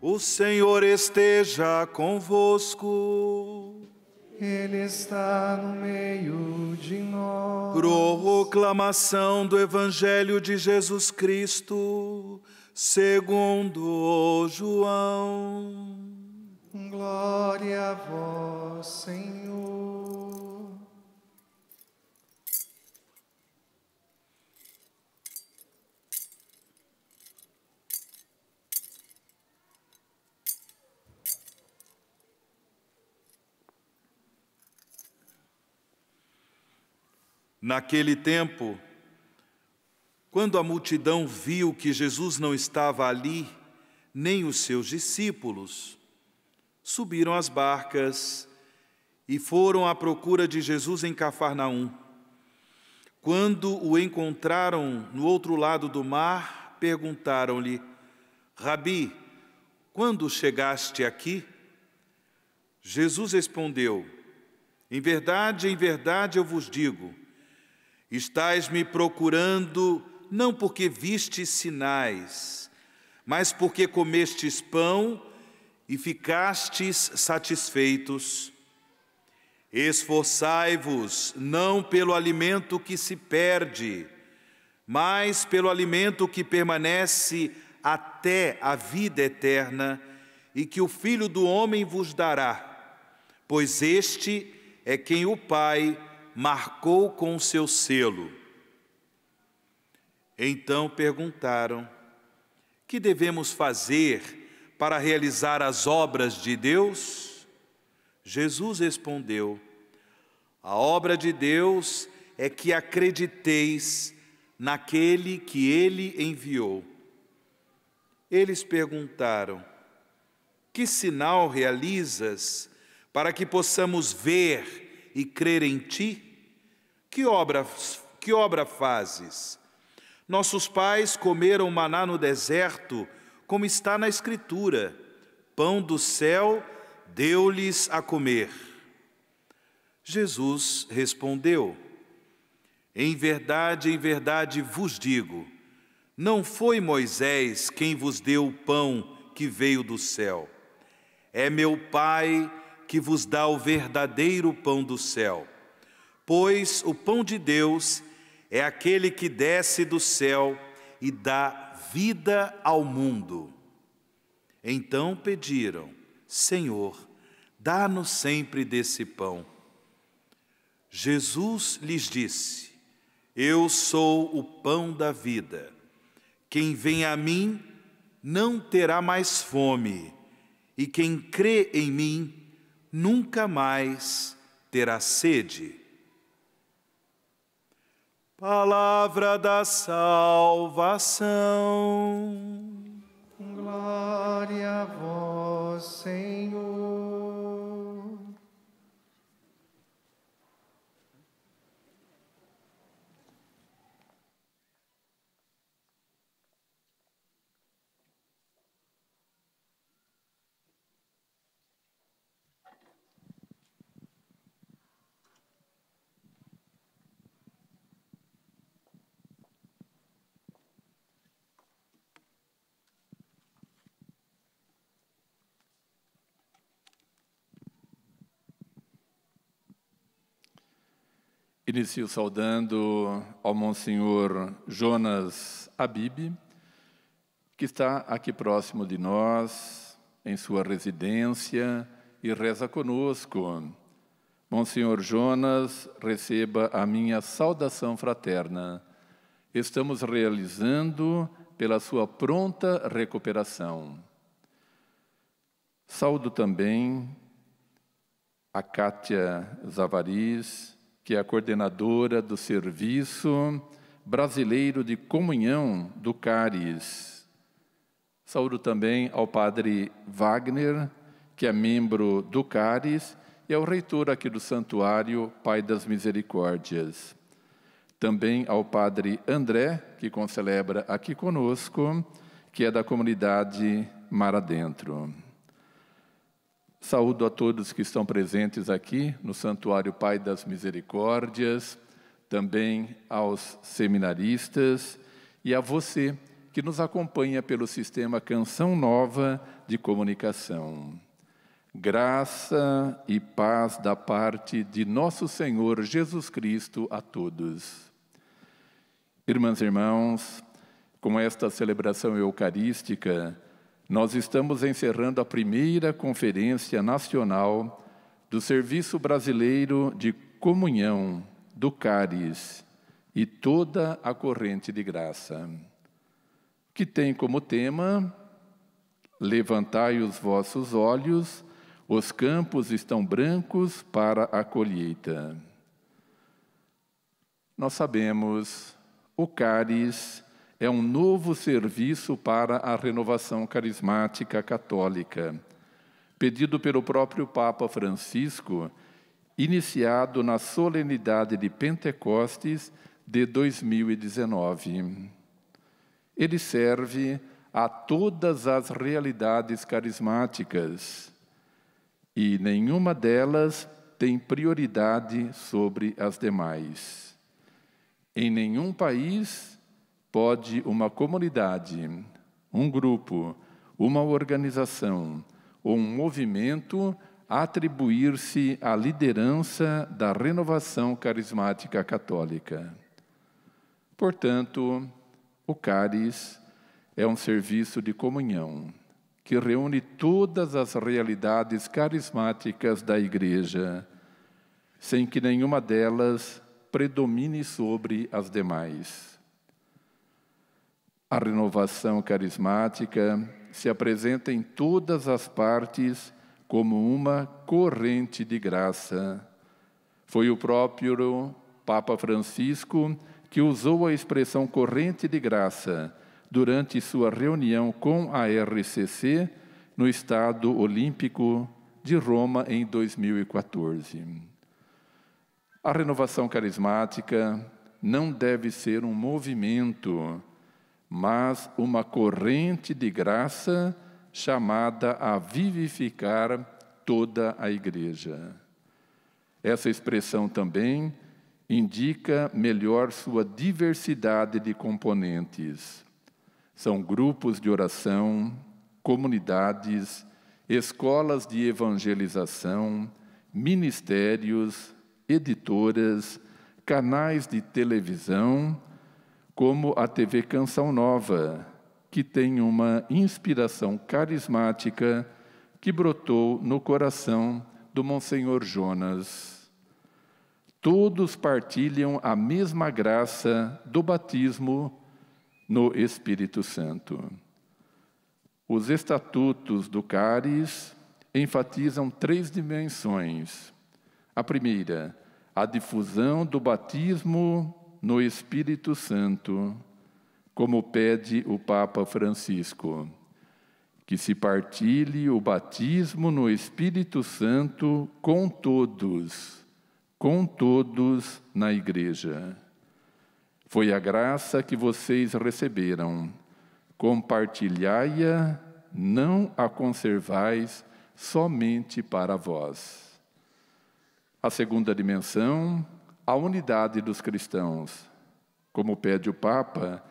O Senhor esteja convosco. Ele está no meio de nós. Proclamação do Evangelho de Jesus Cristo, segundo João. Glória a vós, Senhor. Naquele tempo, quando a multidão viu que Jesus não estava ali, nem os seus discípulos, subiram as barcas e foram à procura de Jesus em Cafarnaum. Quando o encontraram no outro lado do mar, perguntaram-lhe: Rabi, quando chegaste aqui? Jesus respondeu: Em verdade, em verdade eu vos digo, Estais me procurando não porque vistes sinais, mas porque comestes pão e ficastes satisfeitos. Esforçai-vos não pelo alimento que se perde, mas pelo alimento que permanece até a vida eterna e que o Filho do Homem vos dará, pois este é quem o Pai marcou com o seu selo. Então perguntaram: Que devemos fazer para realizar as obras de Deus? Jesus respondeu: A obra de Deus é que acrediteis naquele que ele enviou. Eles perguntaram: Que sinal realizas para que possamos ver e crer em ti? Que obra, que obra fazes? Nossos pais comeram maná no deserto, como está na Escritura: pão do céu deu-lhes a comer. Jesus respondeu: Em verdade, em verdade vos digo, não foi Moisés quem vos deu o pão que veio do céu. É meu Pai que vos dá o verdadeiro pão do céu. Pois o pão de Deus é aquele que desce do céu e dá vida ao mundo. Então pediram: Senhor, dá-nos sempre desse pão. Jesus lhes disse: Eu sou o pão da vida. Quem vem a mim não terá mais fome, e quem crê em mim nunca mais terá sede. Palavra da salvação. Glória a vós, Senhor. Inicio saudando ao Monsenhor Jonas Abib, que está aqui próximo de nós, em sua residência, e reza conosco. Monsenhor Jonas, receba a minha saudação fraterna. Estamos realizando pela sua pronta recuperação. Saudo também a Kátia Zavariz, que é a coordenadora do Serviço Brasileiro de Comunhão do CARIS. Saúdo também ao padre Wagner, que é membro do CARIS, e ao reitor aqui do Santuário Pai das Misericórdias. Também ao padre André, que concelebra aqui conosco, que é da comunidade Mar Adentro. Saúdo a todos que estão presentes aqui no Santuário Pai das Misericórdias, também aos seminaristas e a você que nos acompanha pelo sistema Canção Nova de Comunicação. Graça e paz da parte de nosso Senhor Jesus Cristo a todos. Irmãs e irmãos, com esta celebração eucarística, nós estamos encerrando a primeira Conferência Nacional do Serviço Brasileiro de Comunhão do CARIS e toda a corrente de graça que tem como tema: Levantai os vossos olhos, os campos estão brancos para a colheita. Nós sabemos, o CARIS é um novo serviço para a renovação carismática católica, pedido pelo próprio Papa Francisco, iniciado na solenidade de Pentecostes de 2019 ele serve a todas as realidades carismáticas e nenhuma delas tem prioridade sobre as demais. Em nenhum país pode uma comunidade, um grupo, uma organização ou um movimento atribuir-se à liderança da renovação carismática católica. Portanto, o cáris é um serviço de comunhão que reúne todas as realidades carismáticas da Igreja, sem que nenhuma delas predomine sobre as demais. A renovação carismática se apresenta em todas as partes como uma corrente de graça. Foi o próprio Papa Francisco que usou a expressão corrente de graça durante sua reunião com a RCC no Estado Olímpico de Roma em 2014. A renovação carismática não deve ser um movimento, mas uma corrente de graça chamada a vivificar toda a Igreja. Essa expressão também indica melhor sua diversidade de componentes. São grupos de oração, comunidades, escolas de evangelização, ministérios, editoras, canais de televisão, como a TV Canção Nova, que tem uma inspiração carismática que brotou no coração do Monsenhor Jonas todos partilham a mesma graça do batismo no Espírito Santo. Os estatutos do Caris enfatizam três dimensões. A primeira, a difusão do batismo no Espírito Santo, como pede o Papa Francisco. Que se partilhe o batismo no Espírito Santo com todos com todos na igreja. Foi a graça que vocês receberam. Compartilhai-a, não a conservais somente para vós. A segunda dimensão, a unidade dos cristãos. Como pede o Papa,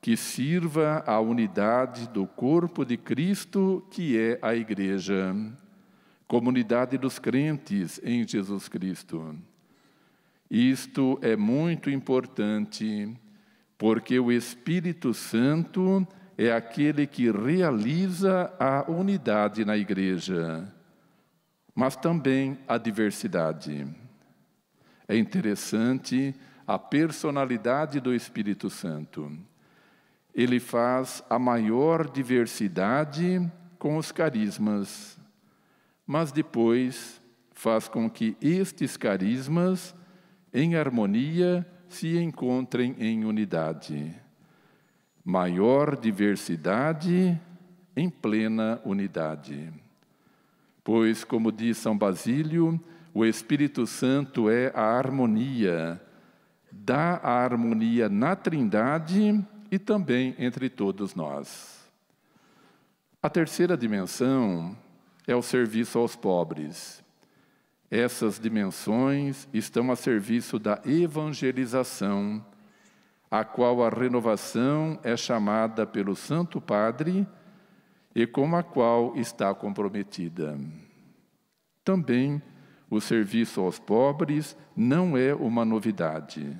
que sirva a unidade do corpo de Cristo, que é a Igreja, comunidade dos crentes em Jesus Cristo. Isto é muito importante, porque o Espírito Santo é aquele que realiza a unidade na igreja, mas também a diversidade. É interessante a personalidade do Espírito Santo. Ele faz a maior diversidade com os carismas, mas depois faz com que estes carismas em harmonia se encontrem em unidade. Maior diversidade em plena unidade. Pois, como diz São Basílio, o Espírito Santo é a harmonia, dá a harmonia na Trindade e também entre todos nós. A terceira dimensão é o serviço aos pobres. Essas dimensões estão a serviço da evangelização, a qual a renovação é chamada pelo Santo Padre e com a qual está comprometida. Também o serviço aos pobres não é uma novidade.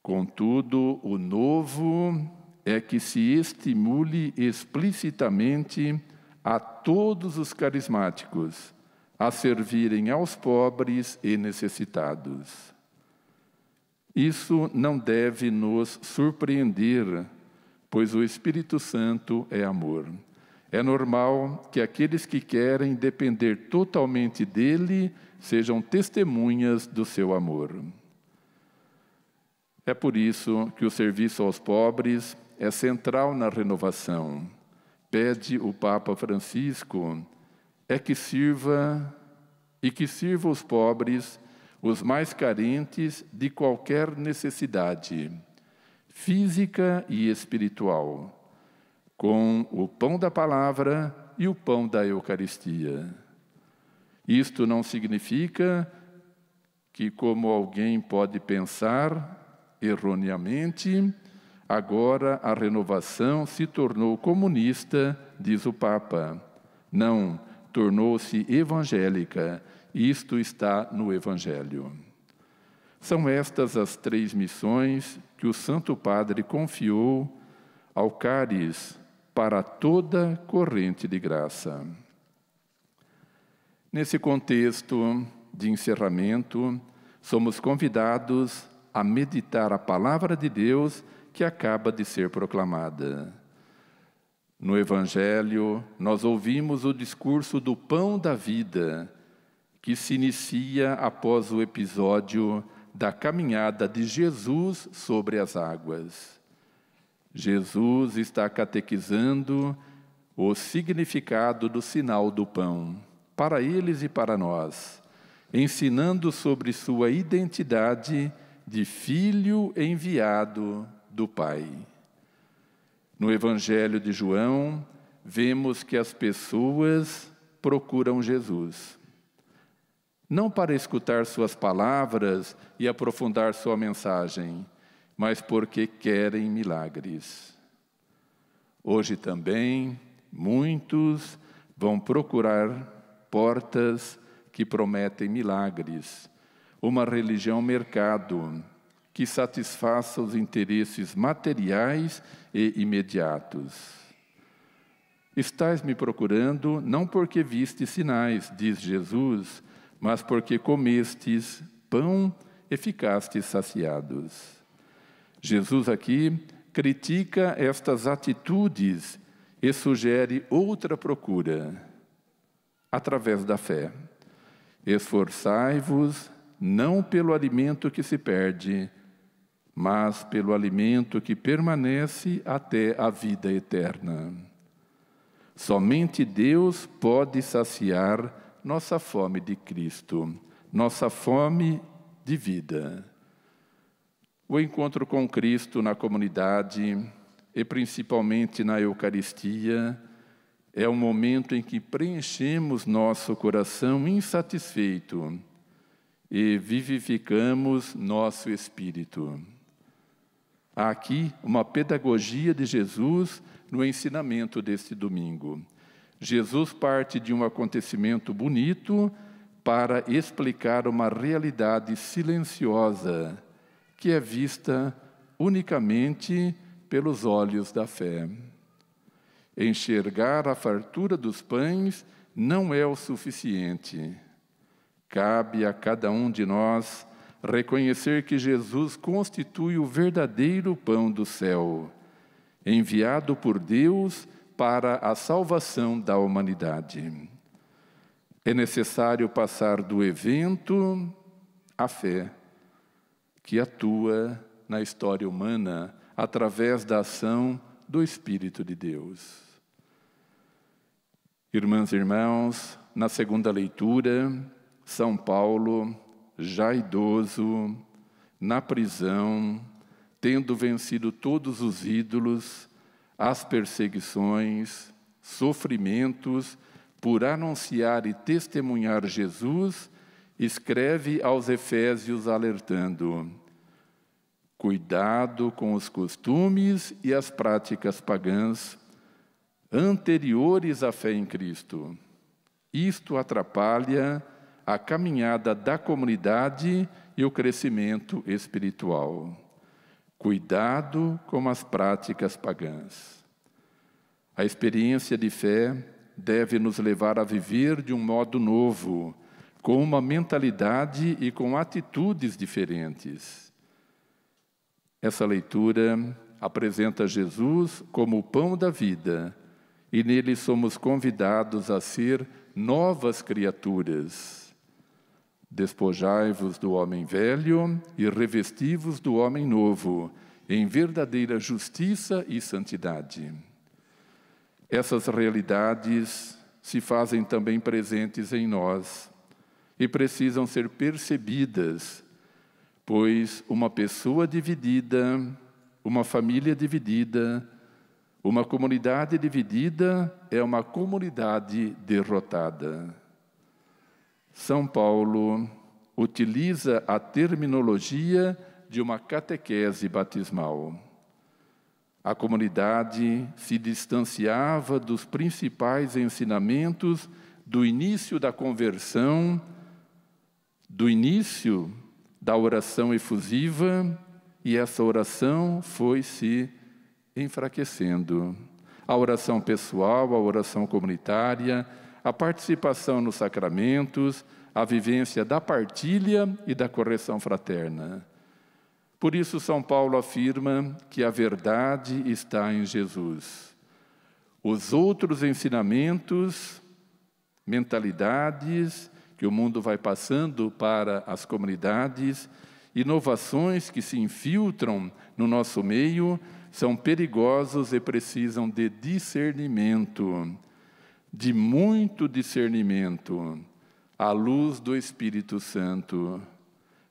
Contudo, o novo é que se estimule explicitamente a todos os carismáticos a servirem aos pobres e necessitados. Isso não deve nos surpreender, pois o Espírito Santo é amor. É normal que aqueles que querem depender totalmente dele sejam testemunhas do seu amor. É por isso que o serviço aos pobres é central na renovação. Pede o Papa Francisco é que sirva e que sirva os pobres, os mais carentes de qualquer necessidade, física e espiritual, com o pão da palavra e o pão da Eucaristia. Isto não significa que, como alguém pode pensar erroneamente, agora a renovação se tornou comunista, diz o Papa. Não, tornou-se evangélica. Isto está no Evangelho. São estas as três missões que o Santo Padre confiou ao Cáris para toda corrente de graça. Nesse contexto de encerramento, somos convidados a meditar a palavra de Deus que acaba de ser proclamada. No Evangelho, nós ouvimos o discurso do pão da vida, que se inicia após o episódio da caminhada de Jesus sobre as águas. Jesus está catequizando o significado do sinal do pão, para eles e para nós, ensinando sobre sua identidade de filho enviado do Pai. No Evangelho de João, vemos que as pessoas procuram Jesus. Não para escutar suas palavras e aprofundar sua mensagem, mas porque querem milagres. Hoje também, muitos vão procurar portas que prometem milagres, uma religião mercado que satisfaça os interesses materiais e imediatos. Estás me procurando não porque viste sinais, diz Jesus, mas porque comestes pão e ficastes saciados. Jesus aqui critica estas atitudes e sugere outra procura, através da fé. Esforçai-vos não pelo alimento que se perde, mas pelo alimento que permanece até a vida eterna. Somente Deus pode saciar nossa fome de Cristo, nossa fome de vida. O encontro com Cristo na comunidade e principalmente na Eucaristia é o momento em que preenchemos nosso coração insatisfeito e vivificamos nosso espírito. Há aqui uma pedagogia de Jesus no ensinamento deste domingo. Jesus parte de um acontecimento bonito para explicar uma realidade silenciosa que é vista unicamente pelos olhos da fé. Enxergar a fartura dos pães não é o suficiente. Cabe a cada um de nós reconhecer que Jesus constitui o verdadeiro pão do céu, enviado por Deus para a salvação da humanidade. É necessário passar do evento à fé, que atua na história humana através da ação do Espírito de Deus. Irmãs e irmãos, na segunda leitura, São Paulo já idoso, na prisão, tendo vencido todos os ídolos, as perseguições, sofrimentos, por anunciar e testemunhar Jesus, escreve aos Efésios alertando: Cuidado com os costumes e as práticas pagãs anteriores à fé em Cristo. Isto atrapalha a caminhada da comunidade e o crescimento espiritual. Cuidado com as práticas pagãs. A experiência de fé deve nos levar a viver de um modo novo, com uma mentalidade e com atitudes diferentes. Essa leitura apresenta Jesus como o pão da vida, e nele somos convidados a ser novas criaturas. Despojai-vos do homem velho e revesti-vos do homem novo, em verdadeira justiça e santidade. Essas realidades se fazem também presentes em nós e precisam ser percebidas, pois uma pessoa dividida, uma família dividida, uma comunidade dividida é uma comunidade derrotada. São Paulo utiliza a terminologia de uma catequese batismal. A comunidade se distanciava dos principais ensinamentos do início da conversão, do início da oração efusiva, e essa oração foi se enfraquecendo. A oração pessoal, a oração comunitária, a participação nos sacramentos, a vivência da partilha e da correção fraterna. Por isso, São Paulo afirma que a verdade está em Jesus. Os outros ensinamentos, mentalidades que o mundo vai passando para as comunidades, inovações que se infiltram no nosso meio, são perigosos e precisam de discernimento, de muito discernimento, à luz do Espírito Santo,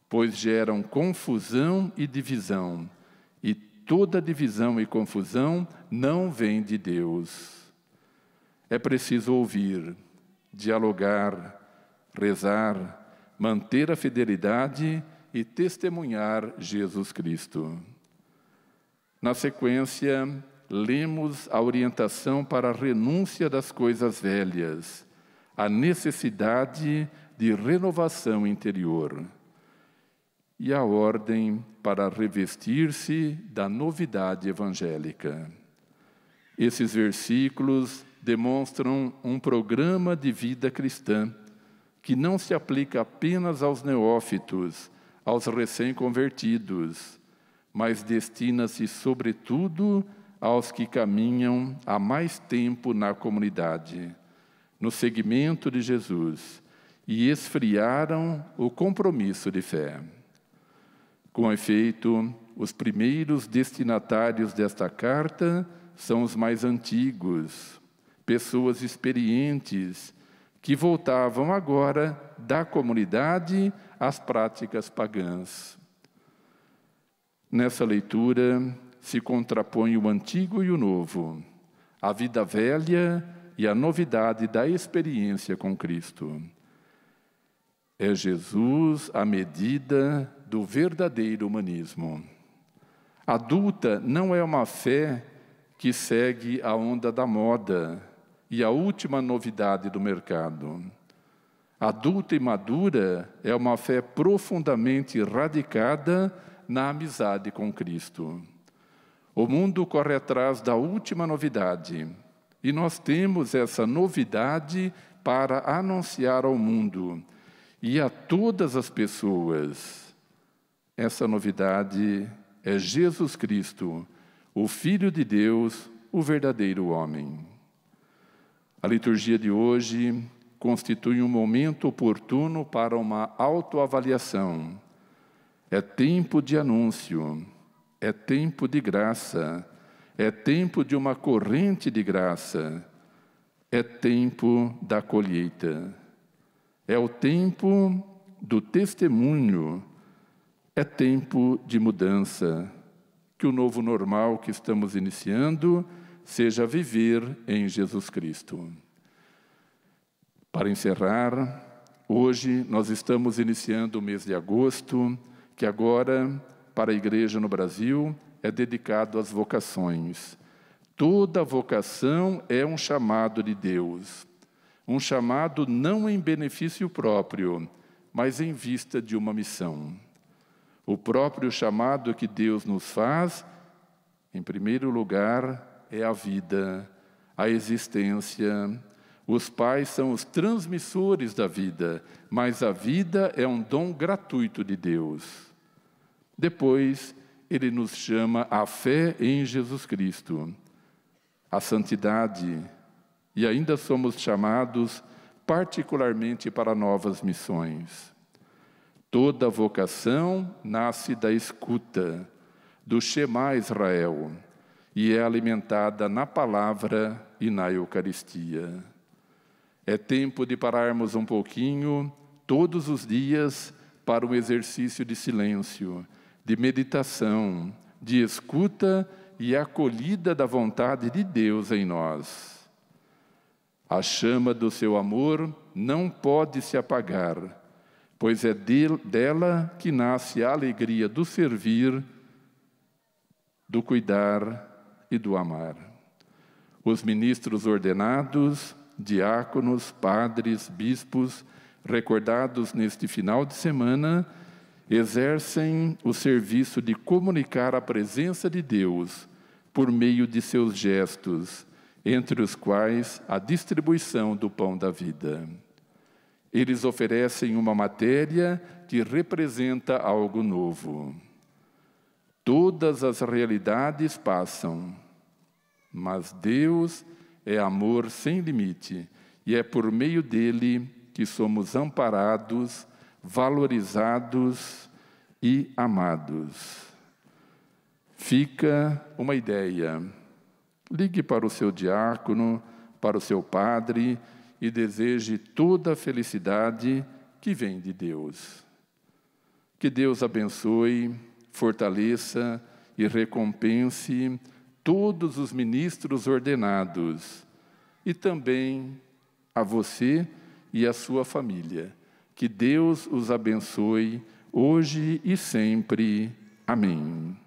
pois geram confusão e divisão, e toda divisão e confusão não vem de Deus. É preciso ouvir, dialogar, rezar, manter a fidelidade e testemunhar Jesus Cristo. Na sequência, lemos a orientação para a renúncia das coisas velhas, a necessidade de renovação interior e a ordem para revestir-se da novidade evangélica. Esses versículos demonstram um programa de vida cristã que não se aplica apenas aos neófitos, aos recém-convertidos, mas destina-se, sobretudo, aos que caminham há mais tempo na comunidade, no seguimento de Jesus, e esfriaram o compromisso de fé. Com efeito, os primeiros destinatários desta carta são os mais antigos, pessoas experientes, que voltavam agora da comunidade às práticas pagãs. Nessa leitura se contrapõe o antigo e o novo, a vida velha e a novidade da experiência com Cristo. É Jesus a medida do verdadeiro humanismo. Adulta não é uma fé que segue a onda da moda e a última novidade do mercado. Adulta e madura é uma fé profundamente radicada na amizade com Cristo. O mundo corre atrás da última novidade e nós temos essa novidade para anunciar ao mundo e a todas as pessoas. Essa novidade é Jesus Cristo, o Filho de Deus, o verdadeiro homem. A liturgia de hoje constitui um momento oportuno para uma autoavaliação é tempo de anúncio, é tempo de graça, é tempo de uma corrente de graça, é tempo da colheita, é o tempo do testemunho, é tempo de mudança. Que o novo normal que estamos iniciando seja viver em Jesus Cristo. Para encerrar, hoje nós estamos iniciando o mês de agosto que agora para a igreja no Brasil é dedicado às vocações. Toda vocação é um chamado de Deus, um chamado não em benefício próprio, mas em vista de uma missão. O próprio chamado que Deus nos faz, em primeiro lugar, é a vida, a existência. Os pais são os transmissores da vida, mas a vida é um dom gratuito de Deus. Depois, ele nos chama à fé em Jesus Cristo, à santidade, e ainda somos chamados particularmente para novas missões. Toda vocação nasce da escuta, do Shema Israel, e é alimentada na palavra e na Eucaristia. É tempo de pararmos um pouquinho, todos os dias, para um exercício de silêncio, de meditação, de escuta e acolhida da vontade de Deus em nós. A chama do seu amor não pode se apagar pois é dela que nasce a alegria do servir, do cuidar e do amar. Os ministros ordenados, diáconos, padres, bispos, recordados neste final de semana, exercem o serviço de comunicar a presença de Deus por meio de seus gestos, entre os quais a distribuição do pão da vida. Eles oferecem uma matéria que representa algo novo. Todas as realidades passam, mas Deus é amor sem limite e é por meio dele que somos amparados, valorizados e amados. Fica uma ideia. Ligue para o seu diácono, para o seu padre e deseje toda a felicidade que vem de Deus. Que Deus abençoe, fortaleça e recompense todos os ministros ordenados e também a você e a sua família. Que Deus os abençoe hoje e sempre. Amém.